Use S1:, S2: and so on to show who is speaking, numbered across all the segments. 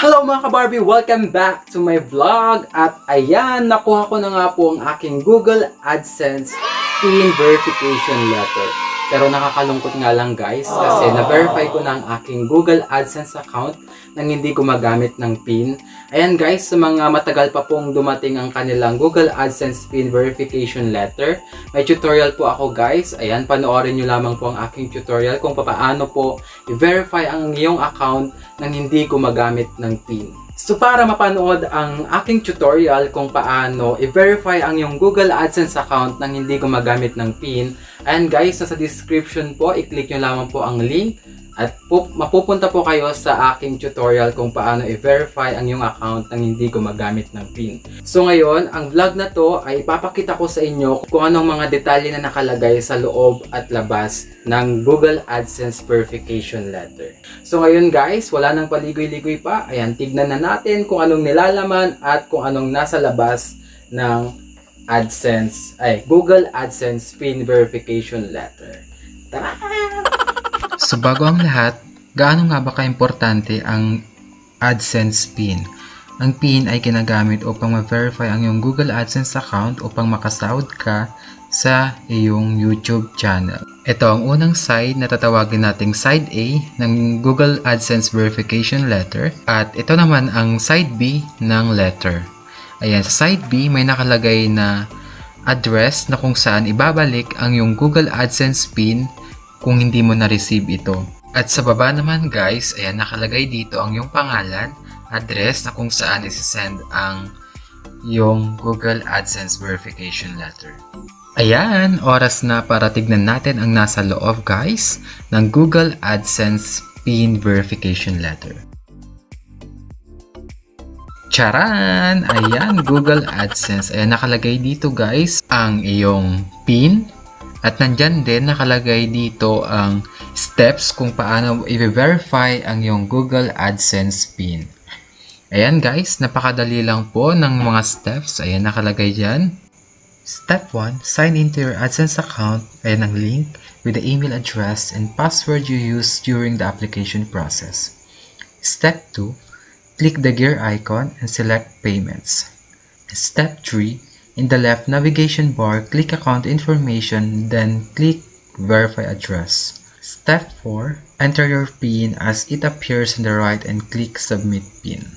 S1: Hello mga ka-Barbie! Welcome back to my vlog! At ayan, nakuha ko na nga po ang aking Google AdSense PIN verification letter. Pero nakakalungkot nga lang guys kasi na-verify ko na ang aking Google AdSense account nang hindi gumagamit ng PIN. Ayan guys, sa mga matagal pa pong dumating ang kanilang Google AdSense PIN verification letter, may tutorial po ako guys. Ayan, panoorin nyo lamang po ang aking tutorial kung paano po i-verify ang iyong account nang hindi gumagamit ng PIN. So para mapanood ang aking tutorial kung paano i-verify ang iyong Google AdSense account nang hindi gumagamit ng PIN, ayan guys, nasa description po, i-click nyo lamang po ang link at po, mapupunta po kayo sa aking tutorial kung paano i-verify ang iyong account nang hindi gumagamit ng PIN. So ngayon, ang vlog na to ay ipapakita ko sa inyo kung anong mga detalye na nakalagay sa loob at labas ng Google AdSense verification letter. So ngayon guys, wala nang paligoy-ligoy pa. Ayan, tignan na natin kung anong nilalaman at kung anong nasa labas ng AdSense, ay Google AdSense PIN verification letter. Tara!
S2: So bago ang lahat, gaano nga ba kaimportante ang AdSense PIN? Ang PIN ay ginagamit upang ma-verify ang iyong Google AdSense account upang makasahod ka sa iyong YouTube channel. Ito ang unang side na tatawagin nating side A ng Google AdSense verification letter at ito naman ang side B ng letter. Ayan, sa side B may nakalagay na address na kung saan ibabalik ang iyong Google AdSense PIN kung hindi mo na-receive ito. At sa baba naman guys, ayan nakalagay dito ang iyong pangalan, address na kung saan isi-send ang yung Google AdSense verification letter. Ayan, oras na para tignan natin ang nasa loob guys ng Google AdSense PIN verification letter. Charan! Ayan, Google AdSense. Ayan, nakalagay dito guys ang iyong PIN at nandyan din nakalagay dito ang steps kung paano i-verify ang iyong Google AdSense PIN. Ayan guys, napakadali lang po ng mga steps. Ayan nakalagay dyan. Step 1, sign into your AdSense account. Ayan ang link with the email address and password you used during the application process. Step 2, click the gear icon and select payments. Step 3, In the left navigation bar, click account information, then click verify address. Step 4. Enter your PIN as it appears on the right and click submit PIN.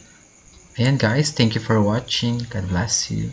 S2: Ayan guys, thank you for watching. God bless you.